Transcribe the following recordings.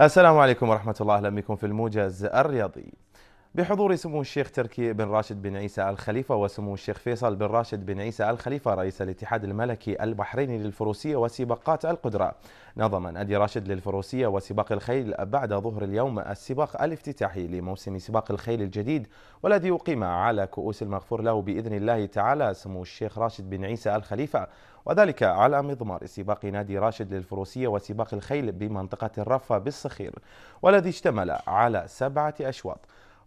السلام عليكم ورحمة الله. أهلا بكم في الموجز الرياضي. بحضور سمو الشيخ تركي بن راشد بن عيسى الخليفة وسمو الشيخ فيصل بن راشد بن عيسى الخليفة رئيس الاتحاد الملكي البحريني للفروسية وسباقات القدرة. نظم نادي راشد للفروسية وسباق الخيل بعد ظهر اليوم السباق الافتتاحي لموسم سباق الخيل الجديد والذي أقيم على كؤوس المغفور له بإذن الله تعالى سمو الشيخ راشد بن عيسى الخليفة وذلك على مضمار سباق نادي راشد للفروسية وسباق الخيل بمنطقة الرفة بالصخير والذي اشتمل على سبعة أشواط.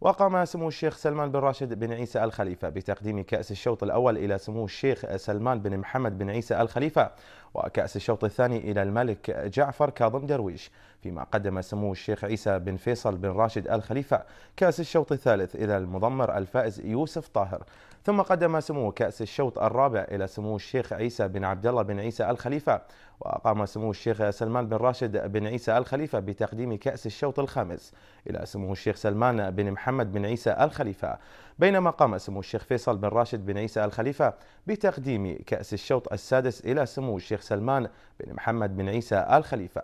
وقام سمو الشيخ سلمان بن راشد بن عيسى الخليفة بتقديم كأس الشوط الأول إلى سمو الشيخ سلمان بن محمد بن عيسى الخليفة. وكأس الشوط الثاني إلى الملك جعفر كاظم درويش فيما قدم سمو الشيخ عيسى بن فيصل بن راشد الخليفة كأس الشوط الثالث إلى المضمر الفائز يوسف طاهر. ثم قدم سمو كأس الشوط الرابع إلى سمو الشيخ عيسى بن عبد الله بن عيسى الخليفة وأقام سمو الشيخ سلمان بن راشد بن عيسى الخليفة بتقديم كأس الشوط الخامس إلى سمو الشيخ سلمان بن محمد بن عيسى الخليفة بينما قام سمو الشيخ فيصل بن راشد بن عيسى الخليفة بتقديم كأس الشوط السادس إلى سمو الشيخ سلمان بن محمد بن عيسى الخليفة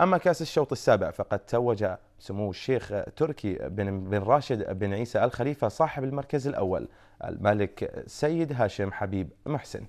أما كأس الشوط السابع فقد توج سمو الشيخ تركي بن, بن راشد بن عيسى الخليفة صاحب المركز الأول الملك سيد هاشم حبيب محسن.